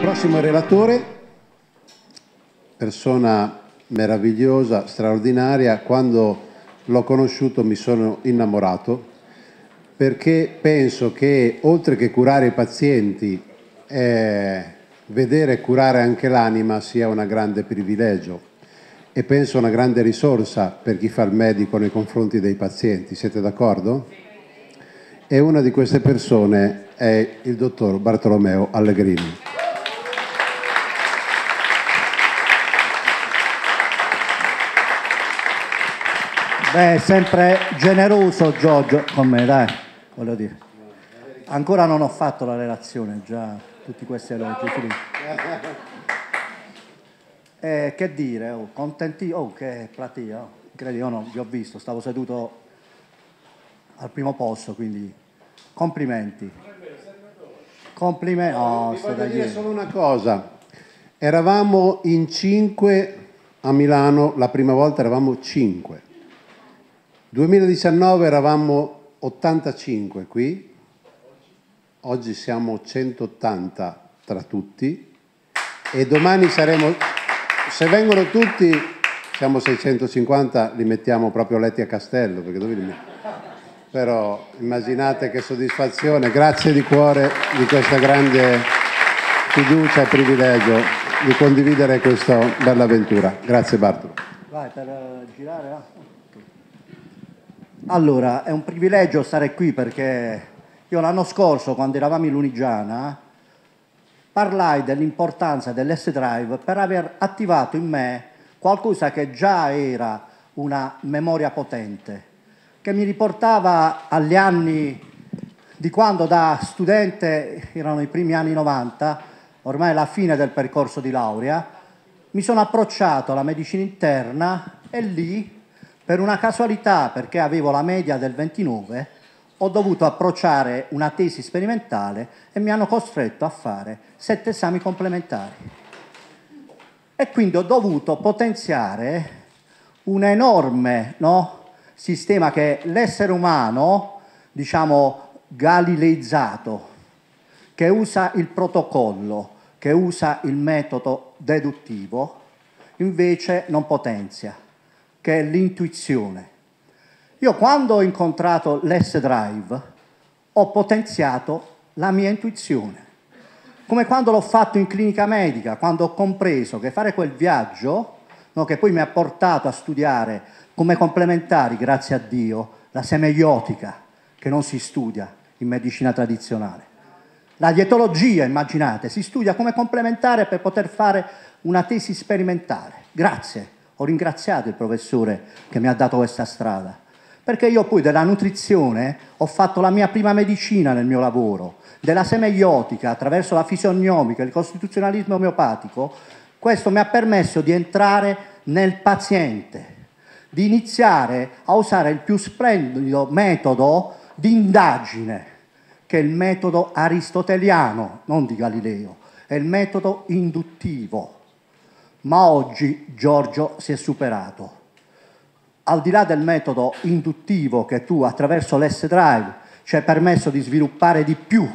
Prossimo relatore, persona meravigliosa, straordinaria. Quando l'ho conosciuto mi sono innamorato perché penso che oltre che curare i pazienti, eh, vedere curare anche l'anima sia un grande privilegio e penso una grande risorsa per chi fa il medico nei confronti dei pazienti. Siete d'accordo? E una di queste persone è il dottor Bartolomeo Allegrini. Beh, sempre generoso Giorgio con me, dai, voglio dire. Ancora non ho fatto la relazione, già tutti questi elogi. Eh, che dire, oh, contenti, oh che platea, oh. credi o no, vi ho visto, stavo seduto al primo posto, quindi complimenti. Complimenti. Oh, Vi voglio dire solo una cosa, eravamo in cinque a Milano, la prima volta eravamo cinque. 2019 eravamo 85 qui, oggi siamo 180 tra tutti e domani saremo, se vengono tutti, siamo 650, li mettiamo proprio letti a castello, perché dove li mettiamo? Però immaginate che soddisfazione, grazie di cuore di questa grande fiducia e privilegio di condividere questa bella avventura. Grazie Bartolo. Vai per girare. Ah. Allora, è un privilegio stare qui perché io l'anno scorso, quando eravamo in Lunigiana, parlai dell'importanza dell'S-Drive per aver attivato in me qualcosa che già era una memoria potente, che mi riportava agli anni di quando da studente, erano i primi anni 90, ormai la fine del percorso di laurea, mi sono approcciato alla medicina interna e lì per una casualità, perché avevo la media del 29, ho dovuto approcciare una tesi sperimentale e mi hanno costretto a fare sette esami complementari. E quindi ho dovuto potenziare un enorme no, sistema che l'essere umano, diciamo, galileizzato, che usa il protocollo, che usa il metodo deduttivo, invece non potenzia che è l'intuizione. Io quando ho incontrato l'S-Drive ho potenziato la mia intuizione, come quando l'ho fatto in clinica medica, quando ho compreso che fare quel viaggio, no, che poi mi ha portato a studiare come complementari, grazie a Dio, la semeiotica, che non si studia in medicina tradizionale. La dietologia, immaginate, si studia come complementare per poter fare una tesi sperimentale. Grazie ho ringraziato il professore che mi ha dato questa strada, perché io poi della nutrizione ho fatto la mia prima medicina nel mio lavoro, della semeiotica attraverso la fisionomica, il costituzionalismo omeopatico, questo mi ha permesso di entrare nel paziente, di iniziare a usare il più splendido metodo di indagine, che è il metodo aristoteliano, non di Galileo, è il metodo induttivo ma oggi Giorgio si è superato. Al di là del metodo induttivo che tu attraverso l'S-Drive ci hai permesso di sviluppare di più,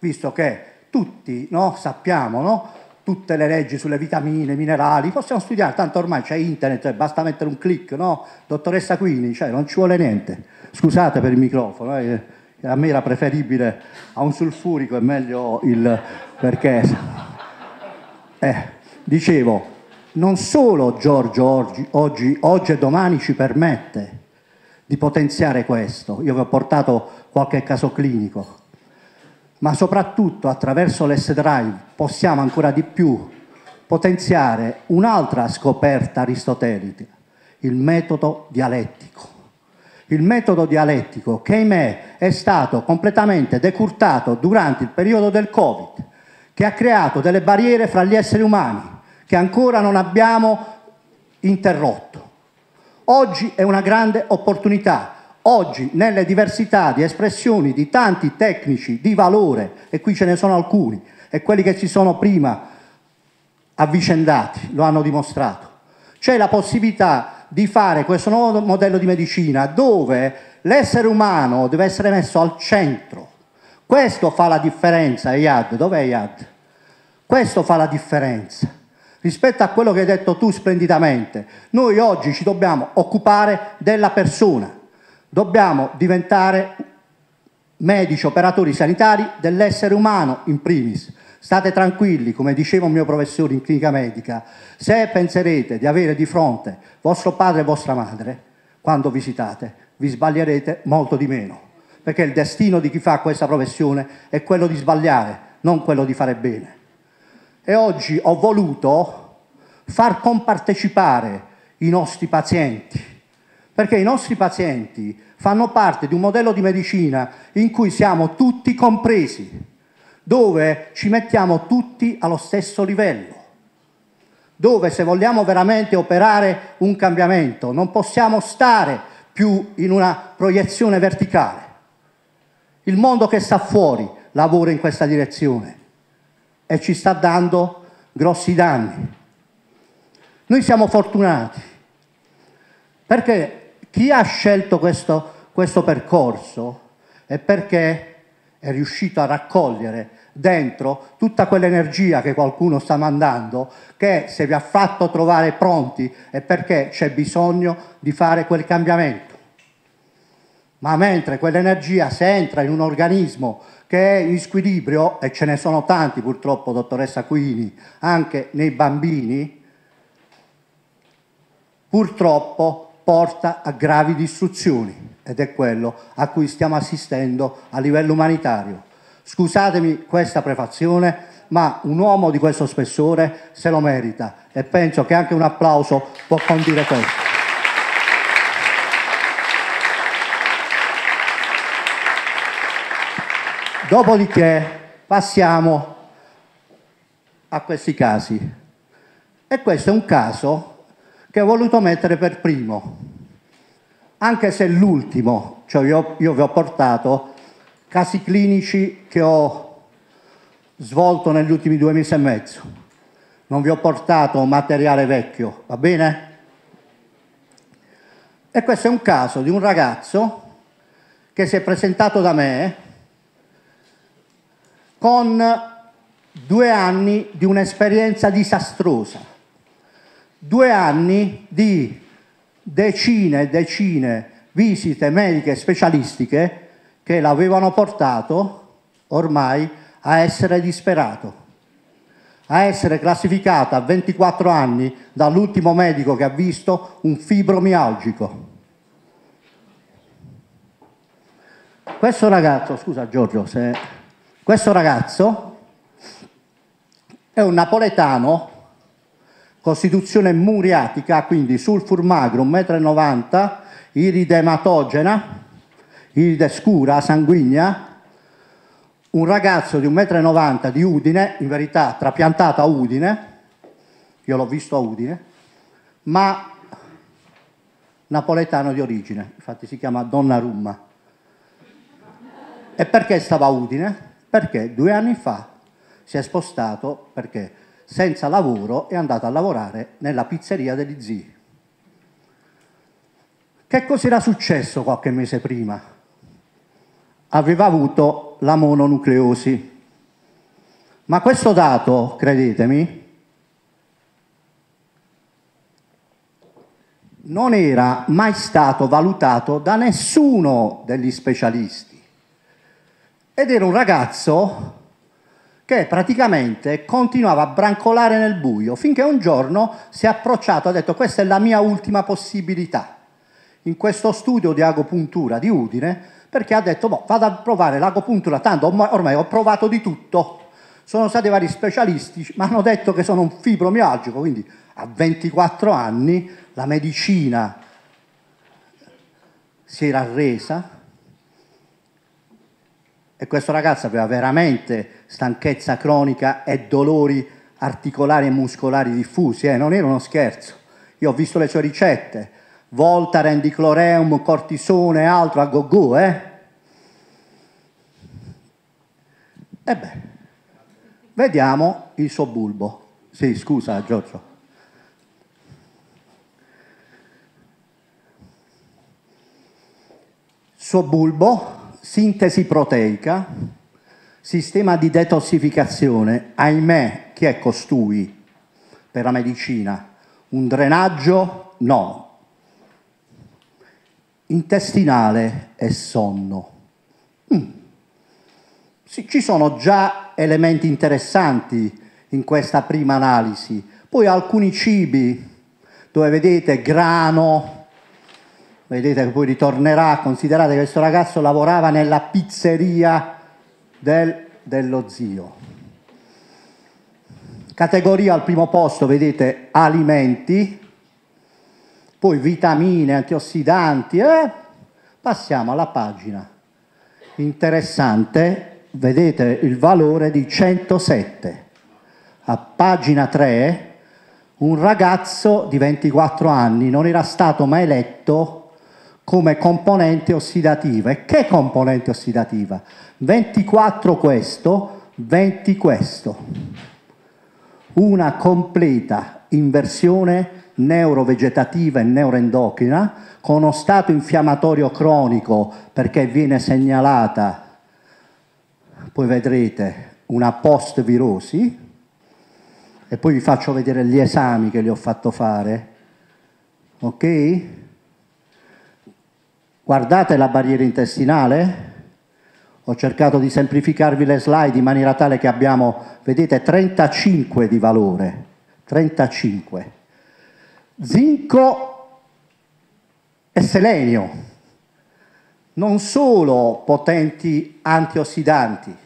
visto che tutti no, sappiamo, no? tutte le leggi sulle vitamine, minerali, possiamo studiare, tanto ormai c'è internet, basta mettere un clic, no? Dottoressa Quini, cioè non ci vuole niente. Scusate per il microfono, eh? a me era preferibile a un sulfurico, è meglio il... perché... Eh, dicevo, non solo Giorgio oggi, oggi, oggi e domani ci permette di potenziare questo, io vi ho portato qualche caso clinico, ma soprattutto attraverso l'S-Drive possiamo ancora di più potenziare un'altra scoperta aristotelica, il metodo dialettico. Il metodo dialettico che ahimè è stato completamente decurtato durante il periodo del Covid, che ha creato delle barriere fra gli esseri umani, che ancora non abbiamo interrotto. Oggi è una grande opportunità. Oggi, nelle diversità di espressioni di tanti tecnici di valore, e qui ce ne sono alcuni, e quelli che si sono prima avvicendati lo hanno dimostrato, c'è la possibilità di fare questo nuovo modello di medicina dove l'essere umano deve essere messo al centro. Questo fa la differenza, Iad. Dov'è Iad? Questo fa la differenza rispetto a quello che hai detto tu splendidamente. Noi oggi ci dobbiamo occupare della persona, dobbiamo diventare medici, operatori sanitari dell'essere umano in primis. State tranquilli, come diceva un mio professore in clinica medica, se penserete di avere di fronte vostro padre e vostra madre, quando visitate, vi sbaglierete molto di meno, perché il destino di chi fa questa professione è quello di sbagliare, non quello di fare bene. E oggi ho voluto far compartecipare i nostri pazienti, perché i nostri pazienti fanno parte di un modello di medicina in cui siamo tutti compresi dove ci mettiamo tutti allo stesso livello, dove se vogliamo veramente operare un cambiamento non possiamo stare più in una proiezione verticale. Il mondo che sta fuori lavora in questa direzione e ci sta dando grossi danni. Noi siamo fortunati perché chi ha scelto questo, questo percorso è perché è riuscito a raccogliere dentro tutta quell'energia che qualcuno sta mandando, che se vi ha fatto trovare pronti è perché c'è bisogno di fare quel cambiamento. Ma mentre quell'energia se entra in un organismo che è in squilibrio, e ce ne sono tanti purtroppo, dottoressa Quini, anche nei bambini, purtroppo porta a gravi distruzioni ed è quello a cui stiamo assistendo a livello umanitario. Scusatemi questa prefazione, ma un uomo di questo spessore se lo merita e penso che anche un applauso può condire questo. Dopodiché passiamo a questi casi. E questo è un caso che ho voluto mettere per primo anche se l'ultimo, cioè io, io vi ho portato casi clinici che ho svolto negli ultimi due mesi e mezzo. Non vi ho portato materiale vecchio, va bene? E questo è un caso di un ragazzo che si è presentato da me con due anni di un'esperienza disastrosa, due anni di decine e decine visite mediche specialistiche che l'avevano portato ormai a essere disperato, a essere classificato a 24 anni dall'ultimo medico che ha visto un fibromialgico. Questo ragazzo, scusa Giorgio, se... questo ragazzo è un napoletano costituzione muriatica, quindi sulfur magro 1,90 m, iride ematogena, iride scura, sanguigna, un ragazzo di 1,90 m di Udine, in verità trapiantato a Udine, io l'ho visto a Udine, ma napoletano di origine, infatti si chiama Donnarumma. E perché stava a Udine? Perché due anni fa si è spostato perché senza lavoro è andato a lavorare nella pizzeria degli zii. Che cosa era successo qualche mese prima? Aveva avuto la mononucleosi. Ma questo dato, credetemi, non era mai stato valutato da nessuno degli specialisti. Ed era un ragazzo che praticamente continuava a brancolare nel buio finché un giorno si è approcciato e ha detto questa è la mia ultima possibilità in questo studio di agopuntura di Udine perché ha detto boh, vado a provare l'agopuntura, tanto ormai ho provato di tutto. Sono stati vari specialisti, mi hanno detto che sono un fibromialgico, quindi a 24 anni la medicina si era arresa e questo ragazzo aveva veramente stanchezza cronica e dolori articolari e muscolari diffusi, eh? non era uno scherzo. Io ho visto le sue ricette, Voltaren, dicloreum, cortisone e altro a go-go, eh? E beh, vediamo il suo bulbo. Sì, scusa Giorgio. Suo bulbo, sintesi proteica, sistema di detossificazione, ahimè, chi è costui per la medicina? Un drenaggio? No. Intestinale e sonno. Mm. Sì, ci sono già elementi interessanti in questa prima analisi. Poi alcuni cibi, dove vedete grano, vedete che poi ritornerà, considerate che questo ragazzo lavorava nella pizzeria del, dello zio. Categoria al primo posto, vedete, alimenti, poi vitamine, antiossidanti, eh? passiamo alla pagina. Interessante, vedete il valore di 107. A pagina 3 un ragazzo di 24 anni non era stato mai eletto come componente ossidativa. E che componente ossidativa? 24 questo, 20 questo. Una completa inversione neurovegetativa e neuroendocrina con uno stato infiammatorio cronico perché viene segnalata, poi vedrete, una post-virosi, e poi vi faccio vedere gli esami che gli ho fatto fare, ok? Guardate la barriera intestinale, ho cercato di semplificarvi le slide in maniera tale che abbiamo, vedete, 35 di valore, 35. Zinco e selenio, non solo potenti antiossidanti,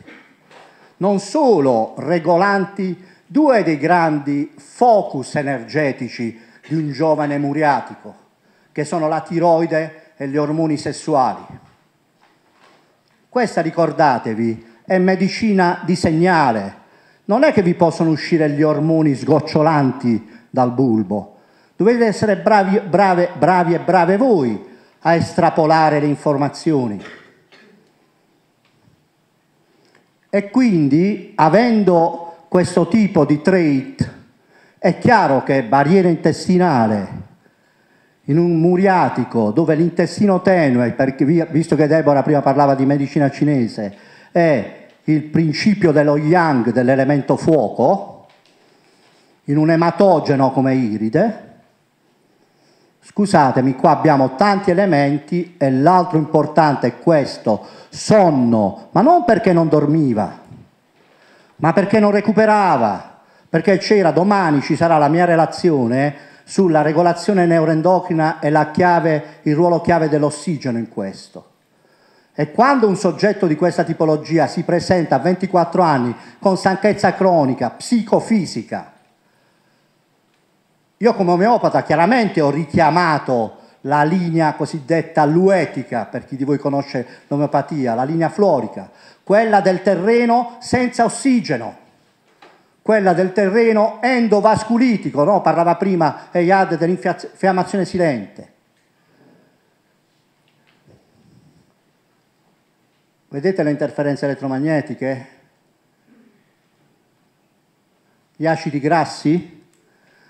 non solo regolanti due dei grandi focus energetici di un giovane muriatico, che sono la tiroide e gli ormoni sessuali. Questa, ricordatevi, è medicina di segnale. Non è che vi possono uscire gli ormoni sgocciolanti dal bulbo. Dovete essere bravi, brave, bravi e brave voi a estrapolare le informazioni. E quindi, avendo questo tipo di trait, è chiaro che barriera intestinale in un muriatico dove l'intestino tenue, perché, visto che Deborah prima parlava di medicina cinese, è il principio dello yang, dell'elemento fuoco, in un ematogeno come iride, scusatemi, qua abbiamo tanti elementi e l'altro importante è questo, sonno, ma non perché non dormiva, ma perché non recuperava, perché c'era domani ci sarà la mia relazione sulla regolazione neuroendocrina e chiave, il ruolo chiave dell'ossigeno in questo. E quando un soggetto di questa tipologia si presenta a 24 anni con stanchezza cronica, psicofisica, io come omeopata chiaramente ho richiamato la linea cosiddetta luetica, per chi di voi conosce l'omeopatia, la linea florica, quella del terreno senza ossigeno, quella del terreno endovasculitico, no? parlava prima Eyad dell'infiammazione silente. Vedete le interferenze elettromagnetiche? Gli acidi grassi,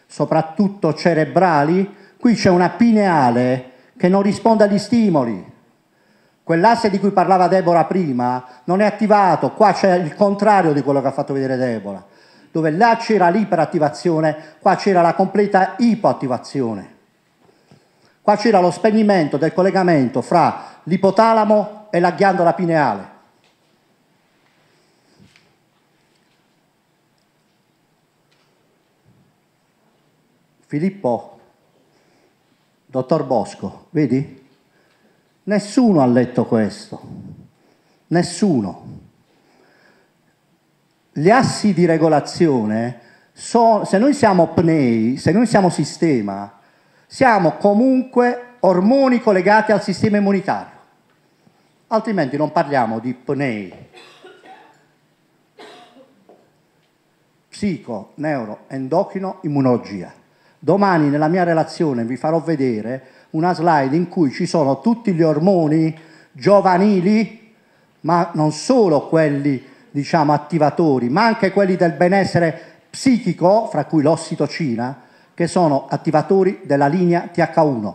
soprattutto cerebrali, qui c'è una pineale che non risponde agli stimoli, Quell'asse di cui parlava Deborah prima non è attivato, qua c'è il contrario di quello che ha fatto vedere Deborah, dove là c'era l'iperattivazione, qua c'era la completa ipoattivazione. Qua c'era lo spegnimento del collegamento fra l'ipotalamo e la ghiandola pineale. Filippo, dottor Bosco, vedi? Nessuno ha letto questo, nessuno. Gli assi di regolazione, sono, se noi siamo pnei, se noi siamo sistema, siamo comunque ormoni collegati al sistema immunitario. Altrimenti non parliamo di pnei. Psico, neuro, endocrino, immunologia. Domani nella mia relazione vi farò vedere una slide in cui ci sono tutti gli ormoni giovanili, ma non solo quelli diciamo attivatori, ma anche quelli del benessere psichico, fra cui l'ossitocina, che sono attivatori della linea TH1.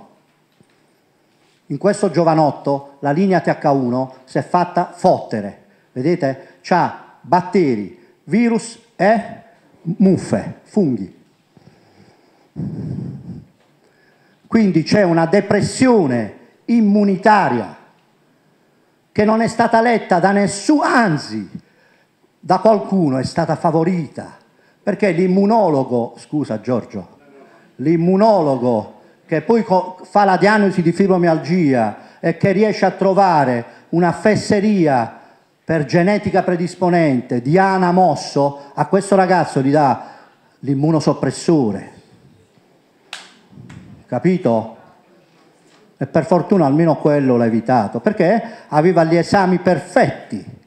In questo giovanotto la linea TH1 si è fatta fottere, vedete? C'ha batteri, virus e muffe, funghi. Quindi c'è una depressione immunitaria che non è stata letta da nessuno, anzi da qualcuno è stata favorita, perché l'immunologo, scusa Giorgio, l'immunologo che poi fa la diagnosi di fibromialgia e che riesce a trovare una fesseria per genetica predisponente, Diana Mosso, a questo ragazzo gli dà l'immunosoppressore. Capito? E per fortuna almeno quello l'ha evitato, perché aveva gli esami perfetti.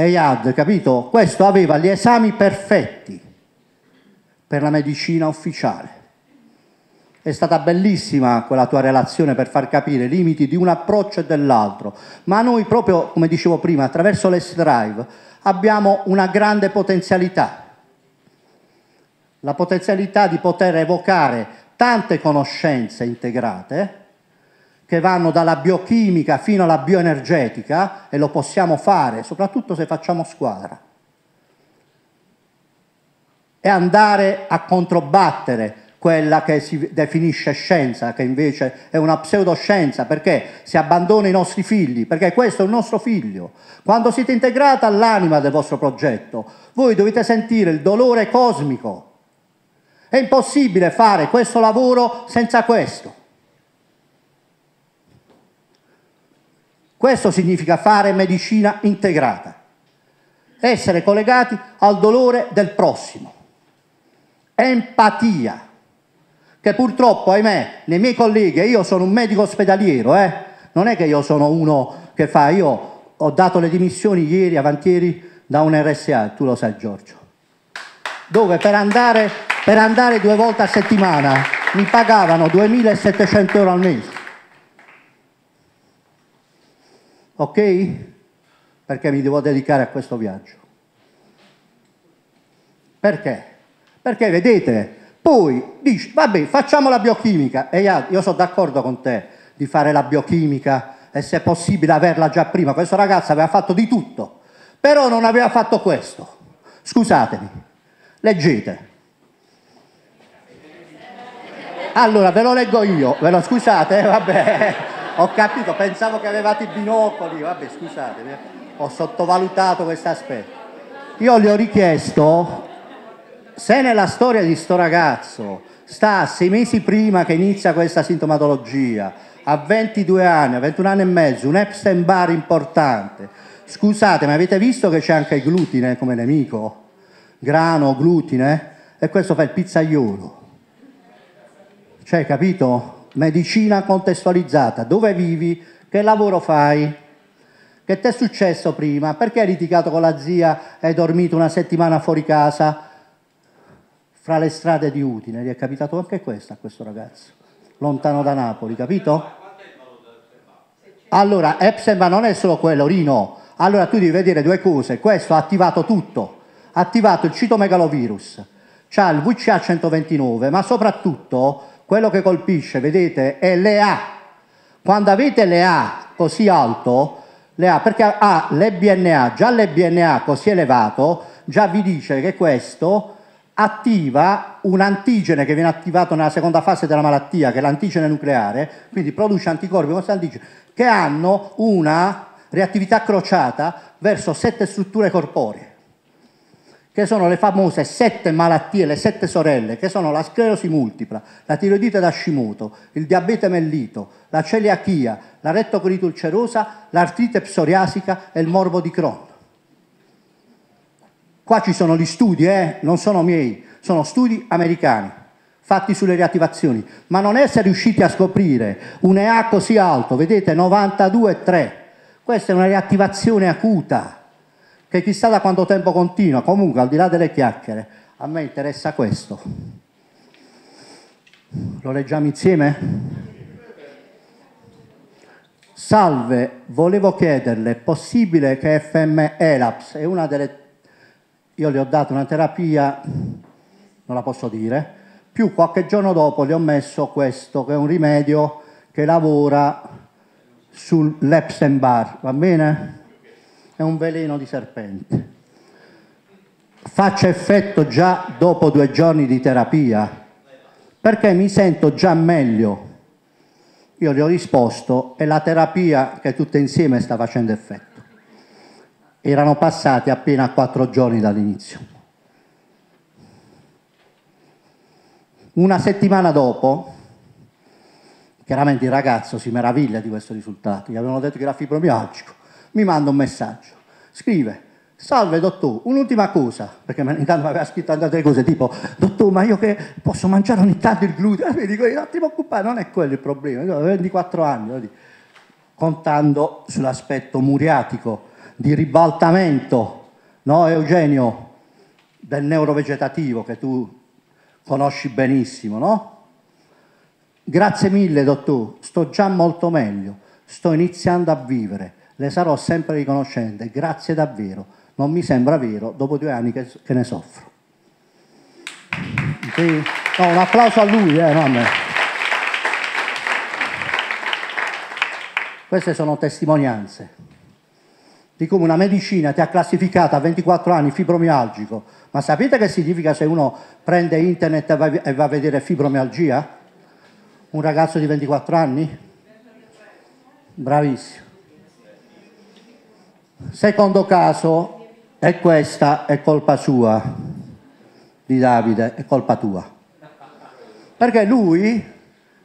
Eyad, capito? Questo aveva gli esami perfetti per la medicina ufficiale. È stata bellissima quella tua relazione per far capire i limiti di un approccio e dell'altro, ma noi proprio, come dicevo prima, attraverso l'S-Drive abbiamo una grande potenzialità, la potenzialità di poter evocare tante conoscenze integrate che vanno dalla biochimica fino alla bioenergetica e lo possiamo fare, soprattutto se facciamo squadra. E andare a controbattere quella che si definisce scienza, che invece è una pseudoscienza, perché si abbandona i nostri figli, perché questo è un nostro figlio. Quando siete integrati all'anima del vostro progetto, voi dovete sentire il dolore cosmico. È impossibile fare questo lavoro senza questo. Questo significa fare medicina integrata, essere collegati al dolore del prossimo. Empatia che purtroppo, ahimè, nei miei colleghi, io sono un medico ospedaliero, eh? non è che io sono uno che fa, io ho dato le dimissioni ieri, avantieri, da un RSA, tu lo sai Giorgio, dove per andare, per andare due volte a settimana mi pagavano 2.700 euro al mese. Ok? Perché mi devo dedicare a questo viaggio. Perché? Perché vedete, poi dici, vabbè, facciamo la biochimica. E io sono d'accordo con te di fare la biochimica e se è possibile averla già prima. Questo ragazzo aveva fatto di tutto, però non aveva fatto questo. Scusatemi, leggete. Allora, ve lo leggo io, ve lo scusate, vabbè, ho capito, pensavo che avevate i binocoli, vabbè, scusatemi, ho sottovalutato questo aspetto. Io gli ho richiesto se nella storia di sto ragazzo sta sei mesi prima che inizia questa sintomatologia, a 22 anni, a 21 anni e mezzo, un Epstein Bar importante, scusate, ma avete visto che c'è anche il glutine come nemico? Grano, glutine? E questo fa il pizzaiolo. Cioè, capito? Medicina contestualizzata. Dove vivi? Che lavoro fai? Che ti è successo prima? Perché hai litigato con la zia e hai dormito una settimana fuori casa? fra le strade di Udine, gli è capitato anche questo a questo ragazzo, lontano da Napoli, capito? Allora, Epstein non è solo quello, Rino. Allora tu devi vedere due cose. Questo ha attivato tutto. Ha attivato il citomegalovirus, c'ha il VCA129, ma soprattutto quello che colpisce, vedete, è l'EA. Quando avete l'EA così alto, l'EA, perché ha l'EBNA, già l'EBNA così elevato, già vi dice che questo attiva un antigene che viene attivato nella seconda fase della malattia, che è l'antigene nucleare, quindi produce anticorpi con antigene, che hanno una reattività crociata verso sette strutture corporee, che sono le famose sette malattie, le sette sorelle, che sono la sclerosi multipla, la tiroidite d'Hashimoto, il diabete mellito, la celiachia, la rettocolite ulcerosa, l'artrite psoriasica e il morbo di Crohn. Qua ci sono gli studi, eh? non sono miei, sono studi americani fatti sulle riattivazioni, ma non essere riusciti a scoprire un EA così alto, vedete 92,3, questa è una riattivazione acuta, che chissà da quanto tempo continua, comunque al di là delle chiacchiere, a me interessa questo. Lo leggiamo insieme? Salve, volevo chiederle, è possibile che FM ELAPS è una delle io le ho dato una terapia, non la posso dire, più qualche giorno dopo le ho messo questo, che è un rimedio che lavora sull'Epstein Bar, va bene? È un veleno di serpente. Faccia effetto già dopo due giorni di terapia, perché mi sento già meglio. Io gli ho risposto, è la terapia che tutte insieme sta facendo effetto. Erano passati appena quattro giorni dall'inizio. Una settimana dopo, chiaramente il ragazzo si meraviglia di questo risultato, gli avevano detto che era fibromialgico, mi manda un messaggio, scrive, salve dottore, un'ultima cosa, perché intanto mi aveva scritto altre cose, tipo, dottore, ma io che posso mangiare ogni tanto il glutine? E mi dico, non ti preoccupare, non è quello il problema, io ho 24 anni, contando sull'aspetto muriatico, di ribaltamento, no Eugenio, del neurovegetativo che tu conosci benissimo, no? Grazie mille, dottore, sto già molto meglio, sto iniziando a vivere, le sarò sempre riconoscente, grazie davvero, non mi sembra vero dopo due anni che, che ne soffro. Sì. No, un applauso a lui, eh, no a me. Queste sono testimonianze di come una medicina ti ha classificato a 24 anni fibromialgico. Ma sapete che significa se uno prende internet e va a vedere fibromialgia? Un ragazzo di 24 anni? Bravissimo. Secondo caso, e questa è colpa sua, di Davide, è colpa tua. Perché lui,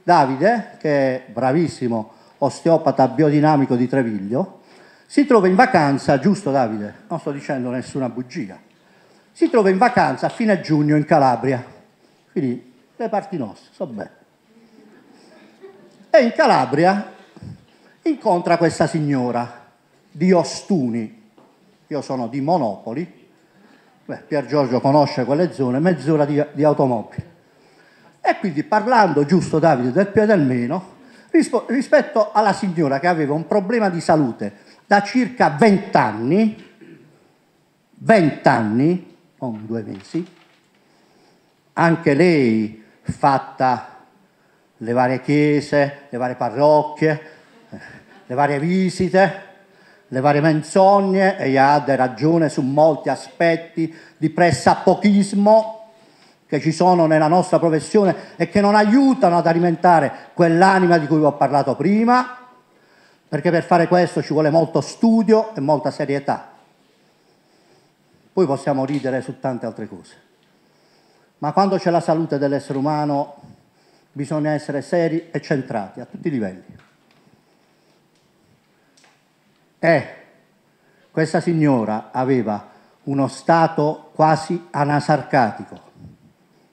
Davide, che è bravissimo osteopata biodinamico di Treviglio, si trova in vacanza, giusto Davide? Non sto dicendo nessuna bugia. Si trova in vacanza a fine giugno in Calabria, quindi le parti nostre, so bene e in Calabria incontra questa signora di Ostuni, io sono di Monopoli, Beh, Pier Giorgio conosce quelle zone, mezz'ora di, di automobili. E quindi parlando giusto Davide del più e del meno, rispetto alla signora che aveva un problema di salute da circa 20 anni, 20 anni, non due mesi, anche lei fatta le varie chiese, le varie parrocchie, le varie visite, le varie menzogne e Iad ragione su molti aspetti di pressapochismo che ci sono nella nostra professione e che non aiutano ad alimentare quell'anima di cui vi ho parlato prima, perché per fare questo ci vuole molto studio e molta serietà. Poi possiamo ridere su tante altre cose. Ma quando c'è la salute dell'essere umano bisogna essere seri e centrati a tutti i livelli. E questa signora aveva uno stato quasi anasarcatico,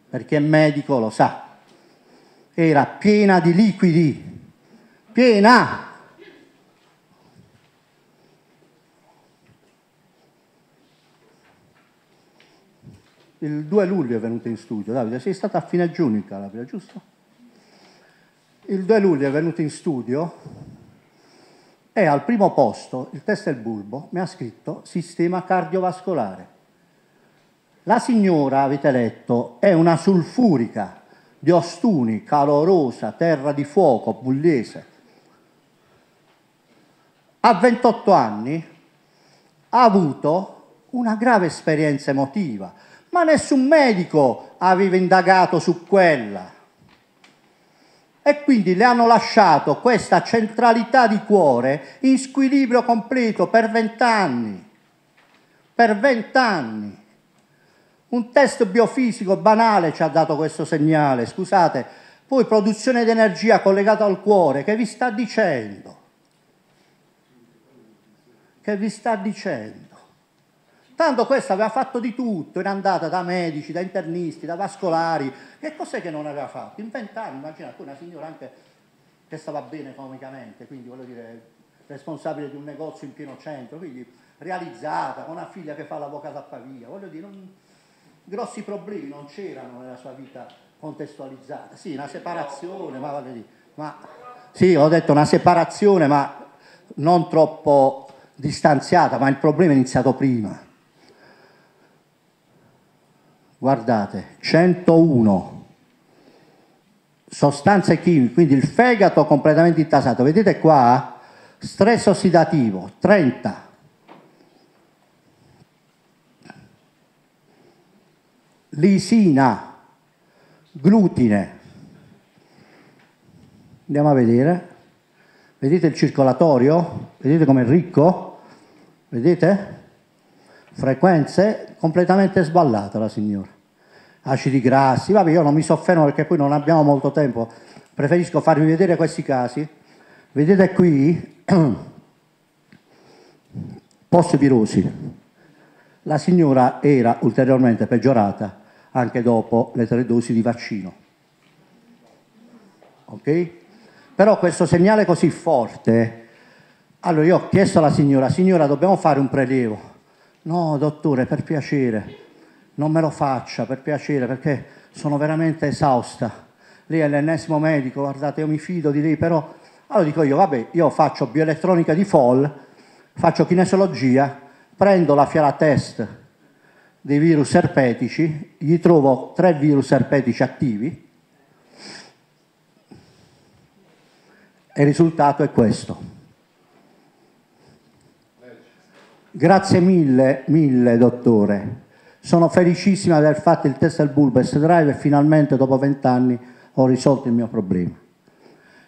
perché è medico lo sa, era piena di liquidi, piena. Il 2 luglio è venuto in studio, Davide, sei stato a fine giugno in Calabria, giusto? il 2 luglio è venuto in studio e al primo posto, il test del bulbo, mi ha scritto sistema cardiovascolare. La signora, avete letto, è una sulfurica di Ostuni, calorosa, terra di fuoco, pugliese. A 28 anni ha avuto una grave esperienza emotiva, ma nessun medico aveva indagato su quella e quindi le hanno lasciato questa centralità di cuore in squilibrio completo per vent'anni. Per vent'anni. Un test biofisico banale ci ha dato questo segnale, scusate, poi produzione di energia collegata al cuore, che vi sta dicendo? Che vi sta dicendo? Tanto questa aveva fatto di tutto, era andata da medici, da internisti, da vascolari. Che cos'è che non aveva fatto? In vent'anni, immaginate, una signora anche che stava bene economicamente, quindi voglio dire, responsabile di un negozio in pieno centro, quindi realizzata, con una figlia che fa l'avvocato a Pavia, voglio dire, non, grossi problemi non c'erano nella sua vita contestualizzata. Sì, una separazione, ma voglio dire, ma sì, ho detto una separazione, ma non troppo distanziata, ma il problema è iniziato prima guardate, 101 sostanze chimiche, quindi il fegato completamente intasato. Vedete qua, stress ossidativo, 30. Lisina, glutine. Andiamo a vedere. Vedete il circolatorio? Vedete com'è ricco? Vedete? Frequenze completamente sballate la signora. Acidi grassi, vabbè io non mi soffermo perché poi non abbiamo molto tempo, preferisco farvi vedere questi casi. Vedete qui, post virosi. La signora era ulteriormente peggiorata anche dopo le tre dosi di vaccino. Ok? Però questo segnale così forte, allora io ho chiesto alla signora, signora dobbiamo fare un prelievo. No, dottore, per piacere, non me lo faccia, per piacere, perché sono veramente esausta. Lei è l'ennesimo medico, guardate, io mi fido di lei, però... Allora dico io, vabbè, io faccio bioelettronica di FOL, faccio kinesiologia, prendo la fiala test dei virus erpetici, gli trovo tre virus erpetici attivi, E il risultato è questo. Grazie mille, mille dottore. Sono felicissima di aver fatto il test del Bulbest Drive e finalmente dopo vent'anni ho risolto il mio problema.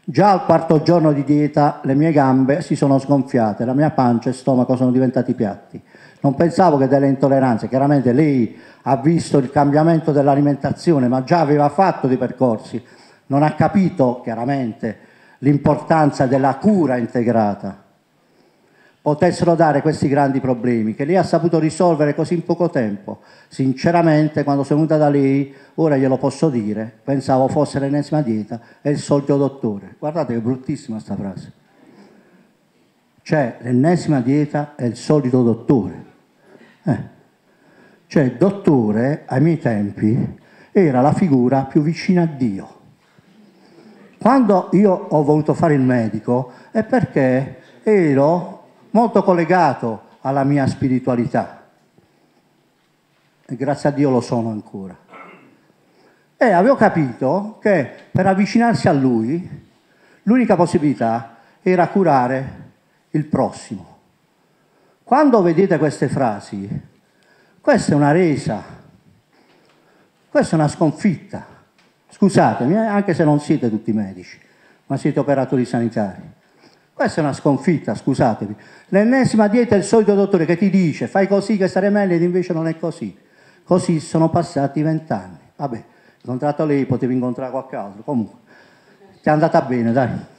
Già al quarto giorno di dieta le mie gambe si sono sgonfiate, la mia pancia e stomaco sono diventati piatti. Non pensavo che delle intolleranze, chiaramente lei ha visto il cambiamento dell'alimentazione, ma già aveva fatto dei percorsi, non ha capito chiaramente l'importanza della cura integrata, potessero dare questi grandi problemi che lei ha saputo risolvere così in poco tempo. Sinceramente, quando sono venuta da lei, ora glielo posso dire, pensavo fosse l'ennesima dieta e il solito dottore. Guardate che bruttissima sta frase. Cioè, l'ennesima dieta è il solito dottore. Eh. Cioè, dottore, ai miei tempi, era la figura più vicina a Dio. Quando io ho voluto fare il medico è perché ero molto collegato alla mia spiritualità e grazie a Dio lo sono ancora. E avevo capito che per avvicinarsi a Lui l'unica possibilità era curare il prossimo. Quando vedete queste frasi, questa è una resa, questa è una sconfitta. Scusatemi, eh, anche se non siete tutti medici, ma siete operatori sanitari. Questa è una sconfitta, scusatemi. L'ennesima dieta è il solito dottore che ti dice fai così che sarai meglio ed invece non è così. Così sono passati vent'anni. Vabbè, incontrato lei, potevi incontrare qualche altro. Comunque, ti è andata bene, dai.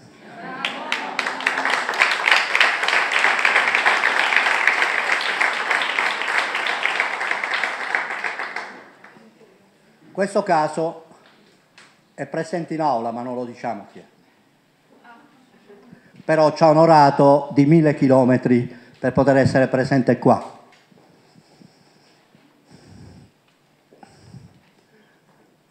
questo caso è presente in aula, ma non lo diciamo chi è. Però ci ha onorato di mille chilometri per poter essere presente qua.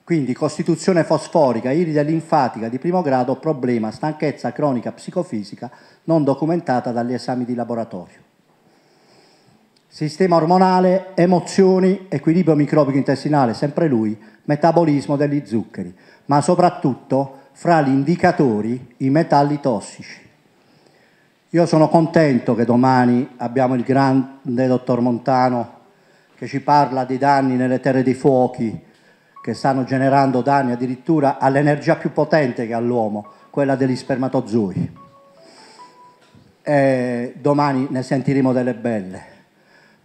Quindi costituzione fosforica, iride linfatica di primo grado, problema, stanchezza cronica psicofisica non documentata dagli esami di laboratorio. Sistema ormonale, emozioni, equilibrio microbico intestinale, sempre lui, metabolismo degli zuccheri ma soprattutto fra gli indicatori i metalli tossici. Io sono contento che domani abbiamo il grande dottor Montano che ci parla dei danni nelle terre dei fuochi che stanno generando danni addirittura all'energia più potente che ha l'uomo, quella degli spermatozoi. E domani ne sentiremo delle belle.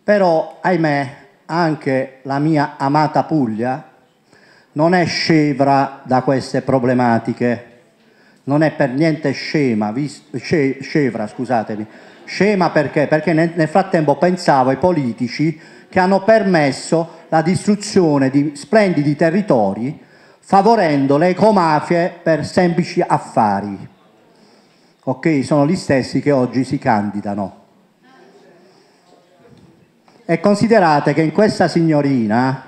Però, ahimè, anche la mia amata Puglia non è scevra da queste problematiche, non è per niente scema, sce, scevra, scusatemi. Scema perché? Perché nel frattempo pensavo ai politici che hanno permesso la distruzione di splendidi territori favorendo le ecomafie per semplici affari. Ok, sono gli stessi che oggi si candidano. E considerate che in questa signorina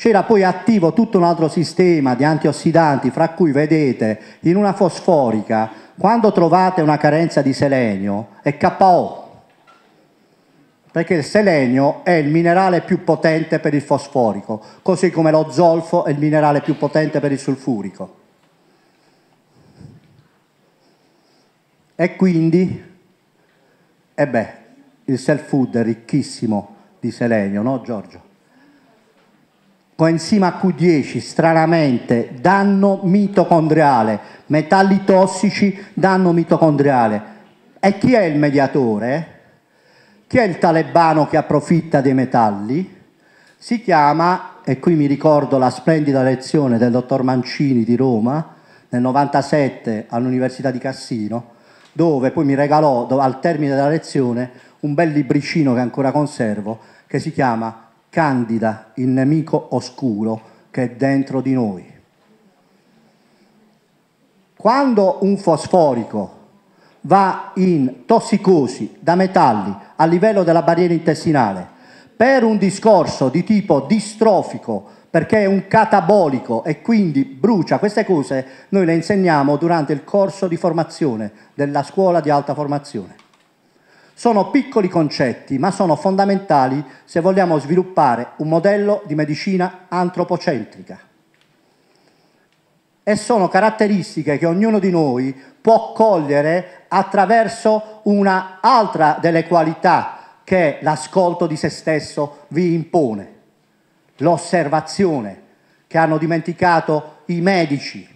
c'era poi attivo tutto un altro sistema di antiossidanti, fra cui vedete in una fosforica, quando trovate una carenza di selenio, è KO. Perché il selenio è il minerale più potente per il fosforico, così come lo zolfo è il minerale più potente per il sulfurico. E quindi, e beh, il self food è ricchissimo di selenio, no Giorgio? Coenzima Q10, stranamente, danno mitocondriale, metalli tossici, danno mitocondriale. E chi è il mediatore? Chi è il talebano che approfitta dei metalli? Si chiama, e qui mi ricordo la splendida lezione del dottor Mancini di Roma, nel 97 all'Università di Cassino, dove poi mi regalò al termine della lezione un bel libricino che ancora conservo, che si chiama candida il nemico oscuro che è dentro di noi. Quando un fosforico va in tossicosi da metalli a livello della barriera intestinale per un discorso di tipo distrofico, perché è un catabolico e quindi brucia, queste cose noi le insegniamo durante il corso di formazione della scuola di alta formazione. Sono piccoli concetti, ma sono fondamentali se vogliamo sviluppare un modello di medicina antropocentrica. E sono caratteristiche che ognuno di noi può cogliere attraverso una altra delle qualità che l'ascolto di se stesso vi impone, l'osservazione che hanno dimenticato i medici,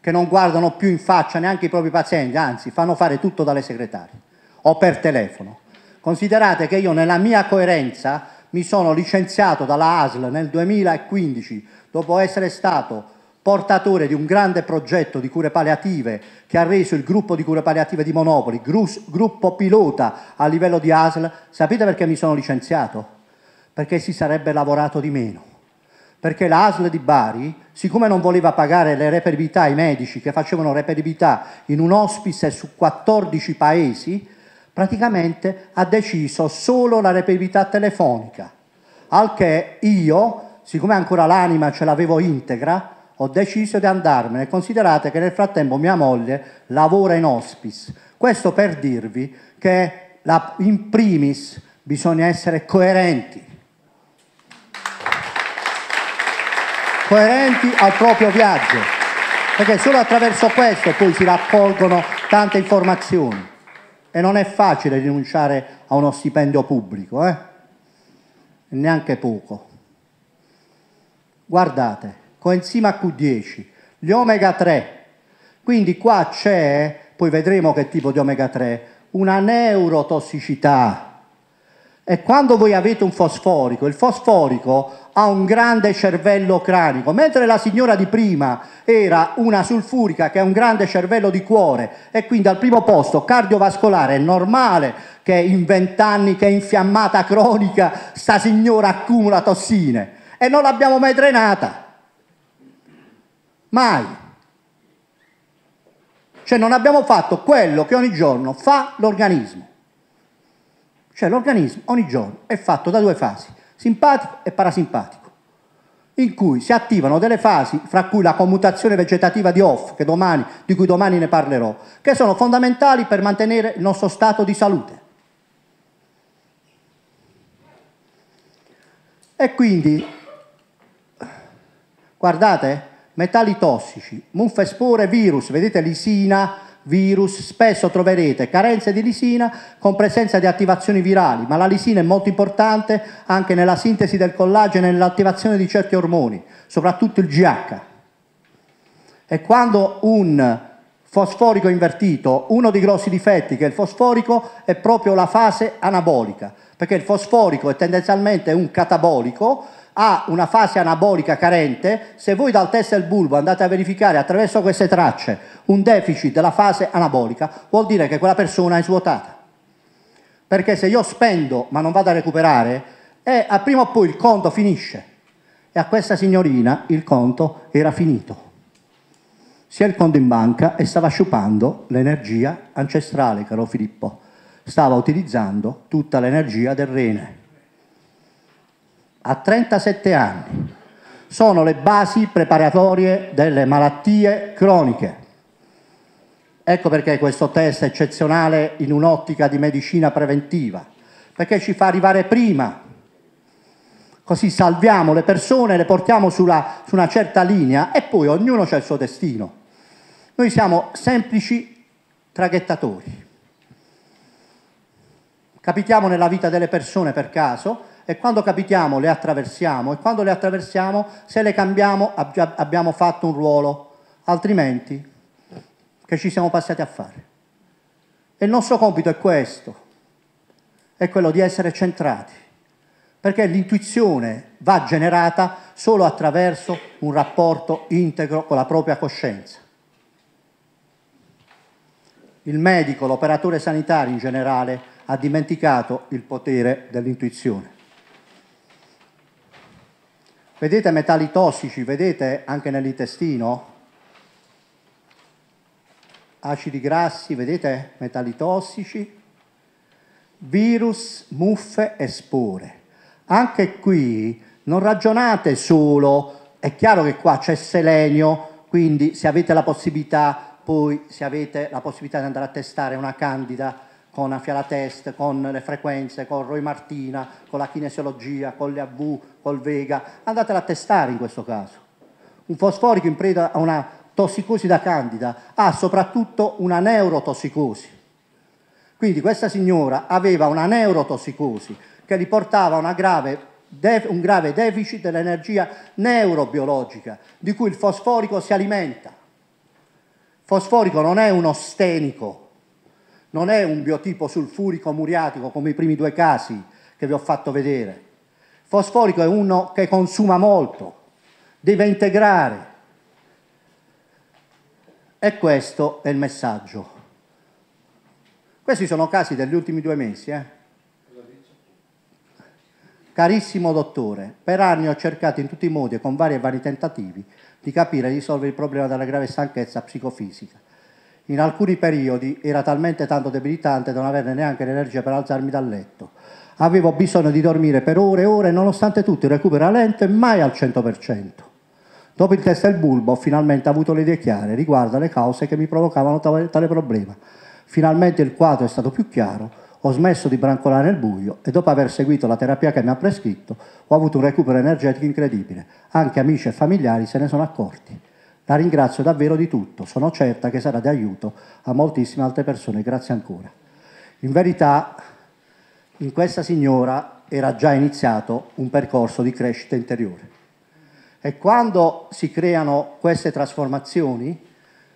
che non guardano più in faccia neanche i propri pazienti, anzi fanno fare tutto dalle segretarie o per telefono. Considerate che io nella mia coerenza mi sono licenziato dalla ASL nel 2015 dopo essere stato portatore di un grande progetto di cure palliative che ha reso il gruppo di cure palliative di Monopoli, gruppo pilota a livello di ASL. Sapete perché mi sono licenziato? Perché si sarebbe lavorato di meno. Perché la ASL di Bari, siccome non voleva pagare le reperibilità ai medici che facevano reperibilità in un hospice su 14 paesi, praticamente ha deciso solo la reperibilità telefonica, al che io, siccome ancora l'anima ce l'avevo integra, ho deciso di andarmene. Considerate che nel frattempo mia moglie lavora in hospice. Questo per dirvi che la, in primis bisogna essere coerenti. Coerenti al proprio viaggio, perché solo attraverso questo poi si raccolgono tante informazioni. E non è facile rinunciare a uno stipendio pubblico, eh? neanche poco. Guardate, coenzima Q10, gli omega 3. Quindi qua c'è, poi vedremo che tipo di omega 3, una neurotossicità e quando voi avete un fosforico, il fosforico ha un grande cervello cranico, mentre la signora di prima era una sulfurica che ha un grande cervello di cuore e quindi al primo posto cardiovascolare è normale che in vent'anni che è infiammata cronica sta signora accumula tossine e non l'abbiamo mai drenata. Mai. Cioè non abbiamo fatto quello che ogni giorno fa l'organismo. Cioè l'organismo ogni giorno è fatto da due fasi, simpatico e parasimpatico, in cui si attivano delle fasi, fra cui la commutazione vegetativa di off, domani, di cui domani ne parlerò, che sono fondamentali per mantenere il nostro stato di salute. E quindi, guardate, metalli tossici, muffe spore, virus, vedete lisina, virus, spesso troverete carenze di lisina con presenza di attivazioni virali, ma la lisina è molto importante anche nella sintesi del collagene e nell'attivazione di certi ormoni, soprattutto il GH. E quando un fosforico invertito, uno dei grossi difetti che il fosforico è proprio la fase anabolica, perché il fosforico è tendenzialmente un catabolico, ha una fase anabolica carente, se voi dal test del bulbo andate a verificare attraverso queste tracce un deficit della fase anabolica, vuol dire che quella persona è svuotata. Perché se io spendo ma non vado a recuperare, eh, prima o poi il conto finisce. E a questa signorina il conto era finito. Sia il conto in banca e stava sciupando l'energia ancestrale, caro Filippo. Stava utilizzando tutta l'energia del rene a 37 anni. Sono le basi preparatorie delle malattie croniche. Ecco perché questo test è eccezionale in un'ottica di medicina preventiva, perché ci fa arrivare prima, così salviamo le persone, le portiamo sulla, su una certa linea e poi ognuno ha il suo destino. Noi siamo semplici traghettatori. Capitiamo nella vita delle persone per caso e quando capitiamo le attraversiamo e quando le attraversiamo, se le cambiamo abbiamo fatto un ruolo, altrimenti che ci siamo passati a fare? E il nostro compito è questo, è quello di essere centrati, perché l'intuizione va generata solo attraverso un rapporto integro con la propria coscienza. Il medico, l'operatore sanitario in generale, ha dimenticato il potere dell'intuizione. Vedete metalli tossici, vedete anche nell'intestino? Acidi grassi, vedete metalli tossici? Virus, muffe e spore. Anche qui non ragionate solo, è chiaro che qua c'è selenio, quindi se avete la possibilità poi se avete la possibilità di andare a testare una candida con fiala test, con le frequenze, con Roy Martina, con la kinesiologia, con le AV, col Vega, andatela a testare in questo caso. Un fosforico in preda a una tossicosi da candida ha soprattutto una neurotossicosi. Quindi questa signora aveva una neurotossicosi che gli portava una grave un grave deficit dell'energia neurobiologica di cui il fosforico si alimenta. Fosforico non è uno stenico, non è un biotipo sulfurico muriatico come i primi due casi che vi ho fatto vedere. Fosforico è uno che consuma molto, deve integrare. E questo è il messaggio. Questi sono casi degli ultimi due mesi. Eh? Carissimo dottore, per anni ho cercato in tutti i modi e con vari e vari tentativi di capire e risolvere il problema della grave stanchezza psicofisica. In alcuni periodi era talmente tanto debilitante da non averne neanche l'energia per alzarmi dal letto. Avevo bisogno di dormire per ore e ore e nonostante tutto il recupero era lento e mai al 100%. Dopo il test del bulbo ho finalmente avuto le idee chiare riguardo alle cause che mi provocavano tale problema. Finalmente il quadro è stato più chiaro ho smesso di brancolare nel buio e dopo aver seguito la terapia che mi ha prescritto ho avuto un recupero energetico incredibile. Anche amici e familiari se ne sono accorti. La ringrazio davvero di tutto, sono certa che sarà di aiuto a moltissime altre persone, grazie ancora. In verità in questa signora era già iniziato un percorso di crescita interiore. E quando si creano queste trasformazioni,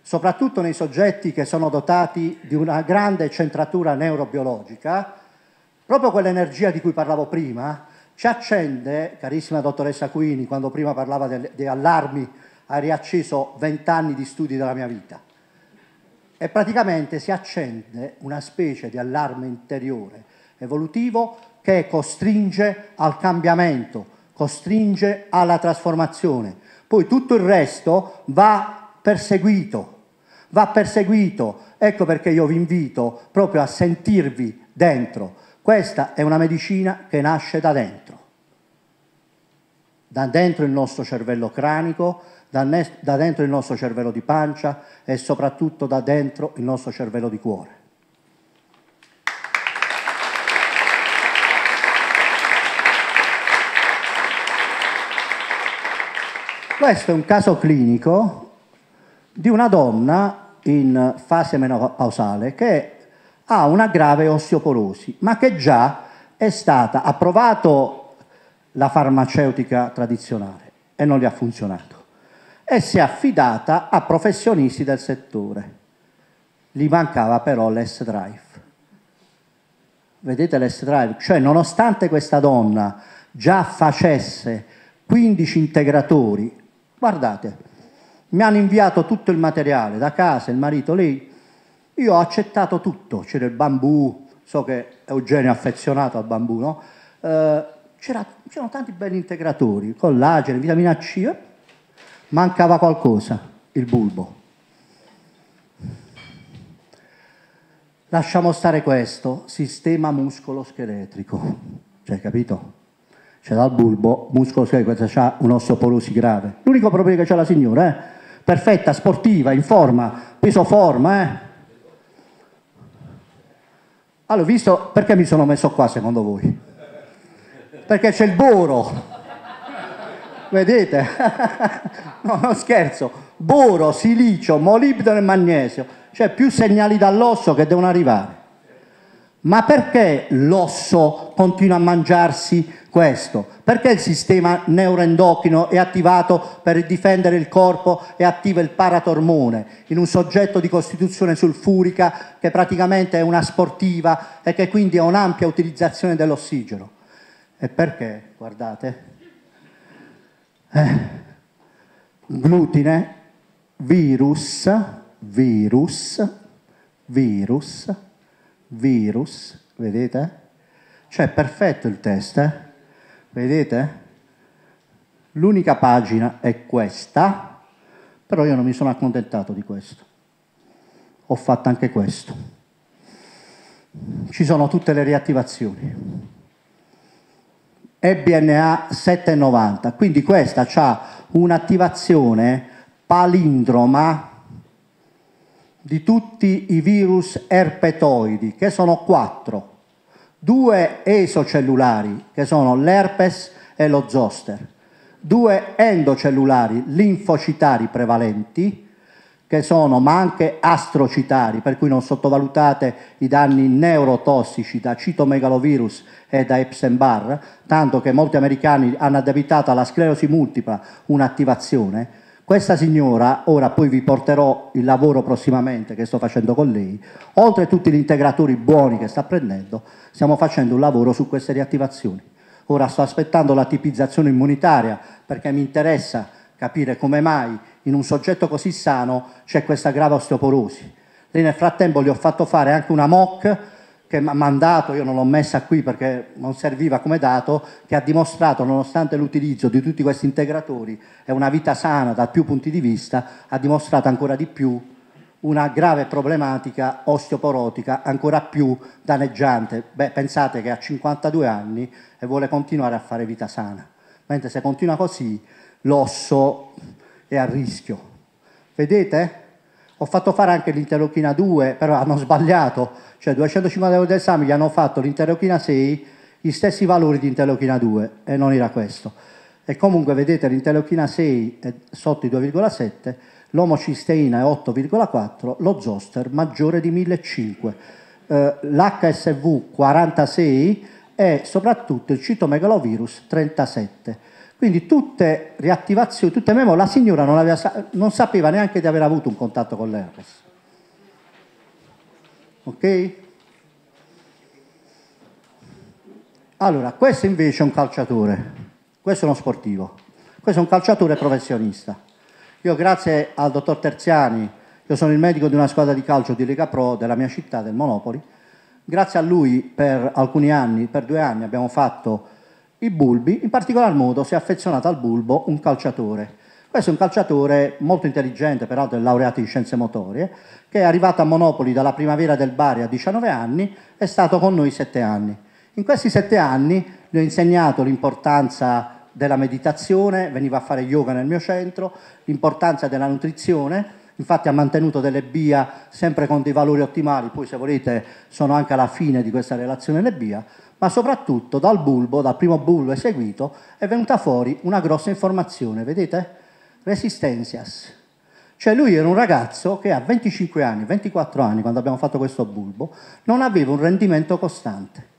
soprattutto nei soggetti che sono dotati di una grande centratura neurobiologica, proprio quell'energia di cui parlavo prima, ci accende, carissima dottoressa Quini, quando prima parlava degli allarmi, ha riacceso vent'anni di studi della mia vita. E praticamente si accende una specie di allarme interiore, evolutivo, che costringe al cambiamento, costringe alla trasformazione. Poi tutto il resto va perseguito, va perseguito. Ecco perché io vi invito proprio a sentirvi dentro. Questa è una medicina che nasce da dentro. Da dentro il nostro cervello cranico, da, dentro il nostro cervello di pancia e soprattutto da dentro il nostro cervello di cuore. Questo è un caso clinico di una donna in fase menopausale che ha una grave osteoporosi, ma che già è stata approvato la farmaceutica tradizionale e non gli ha funzionato e si è affidata a professionisti del settore. Gli mancava però l'S-Drive. Vedete l'S-Drive? Cioè, nonostante questa donna già facesse 15 integratori, guardate, mi hanno inviato tutto il materiale da casa, il marito lì, io ho accettato tutto, c'era il bambù, so che Eugenio è affezionato al bambù, no? Eh, c'era, c'erano tanti belli integratori, collagene, vitamina C, eh? Mancava qualcosa, il bulbo. Lasciamo stare questo, sistema muscolo-scheletrico, cioè capito? C'è dal bulbo, muscolo scheletrico, c'ha un'osteoporosi grave. L'unico problema che c'ha la signora, eh? perfetta, sportiva, in forma, peso forma, eh? Allora, visto perché mi sono messo qua secondo voi? Perché c'è il boro. Vedete? no, non scherzo. Boro, silicio, molibdeno e magnesio. Cioè più segnali dall'osso che devono arrivare. Ma perché l'osso continua a mangiarsi questo? Perché il sistema neuroendocrino è attivato per difendere il corpo e attiva il paratormone in un soggetto di costituzione sulfurica che praticamente è una sportiva e che quindi ha un'ampia utilizzazione dell'ossigeno? E perché? Guardate. Eh, glutine, virus, virus, virus, virus, vedete? Cioè, perfetto il test, eh? Vedete? L'unica pagina è questa, però io non mi sono accontentato di questo. Ho fatto anche questo. Ci sono tutte le riattivazioni. EBNA 790, quindi questa ha un'attivazione palindroma di tutti i virus erpetoidi, che sono quattro, due esocellulari, che sono l'herpes e lo zoster, due endocellulari linfocitari prevalenti, che sono ma anche astrocitari, per cui non sottovalutate i danni neurotossici da citomegalovirus e da Epstein-Barr, tanto che molti americani hanno addebitato alla sclerosi multipla un'attivazione, questa signora, ora poi vi porterò il lavoro prossimamente che sto facendo con lei, oltre a tutti gli integratori buoni che sta prendendo, stiamo facendo un lavoro su queste riattivazioni. Ora sto aspettando la tipizzazione immunitaria perché mi interessa capire come mai in un soggetto così sano c'è questa grave osteoporosi. Lei nel frattempo gli ho fatto fare anche una MOC che mi ha mandato, io non l'ho messa qui perché non serviva come dato, che ha dimostrato, nonostante l'utilizzo di tutti questi integratori e una vita sana da più punti di vista, ha dimostrato ancora di più una grave problematica osteoporotica ancora più danneggiante. Beh, pensate che ha 52 anni e vuole continuare a fare vita sana, mentre se continua così l'osso è a rischio. Vedete? Ho fatto fare anche l'interleuchina 2, però hanno sbagliato, cioè 250 euro d'esame gli hanno fatto l'interleuchina 6, gli stessi valori di interleuchina 2 e non era questo. E comunque vedete l'interleuchina 6 è sotto i 2,7, l'omocisteina è 8,4, lo zoster maggiore di 1500, eh, l'HSV 46 e soprattutto il citomegalovirus 37. Quindi tutte riattivazioni, tutte memorie, la signora non, aveva, non sapeva neanche di aver avuto un contatto con l'herpes. Ok? Allora, questo invece è un calciatore, questo è uno sportivo, questo è un calciatore professionista. Io grazie al dottor Terziani, io sono il medico di una squadra di calcio di Lega Pro della mia città, del Monopoli, grazie a lui per alcuni anni, per due anni abbiamo fatto i bulbi, in particolar modo si è affezionato al bulbo un calciatore. Questo è un calciatore molto intelligente, peraltro è laureato in scienze motorie, che è arrivato a Monopoli dalla primavera del Bari a 19 anni, è stato con noi 7 anni. In questi 7 anni gli ho insegnato l'importanza della meditazione, veniva a fare yoga nel mio centro, l'importanza della nutrizione, infatti ha mantenuto delle BIA sempre con dei valori ottimali, poi se volete sono anche alla fine di questa relazione le BIA, ma soprattutto dal bulbo, dal primo bulbo eseguito, è venuta fuori una grossa informazione, vedete? Resistenzias. Cioè lui era un ragazzo che a 25 anni, 24 anni, quando abbiamo fatto questo bulbo, non aveva un rendimento costante.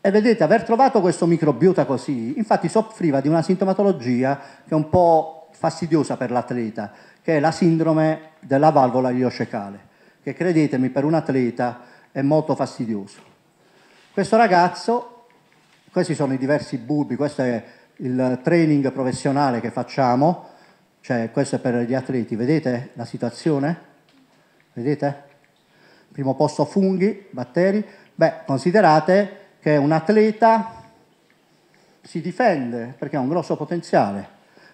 E vedete, aver trovato questo microbiota così, infatti soffriva di una sintomatologia che è un po' fastidiosa per l'atleta, che è la sindrome della valvola iliocecale, che credetemi per un atleta è molto fastidioso. Questo ragazzo, questi sono i diversi bulbi, questo è il training professionale che facciamo, cioè questo è per gli atleti, vedete la situazione? Vedete? Primo posto funghi, batteri. Beh, considerate che un atleta si difende perché ha un grosso potenziale.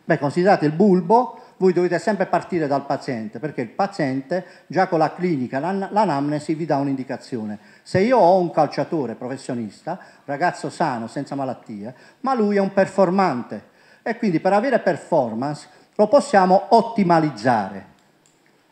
Beh, considerate il bulbo, voi dovete sempre partire dal paziente, perché il paziente già con la clinica, l'anamnesi vi dà un'indicazione. Se io ho un calciatore professionista, ragazzo sano, senza malattie, ma lui è un performante e quindi per avere performance lo possiamo ottimalizzare.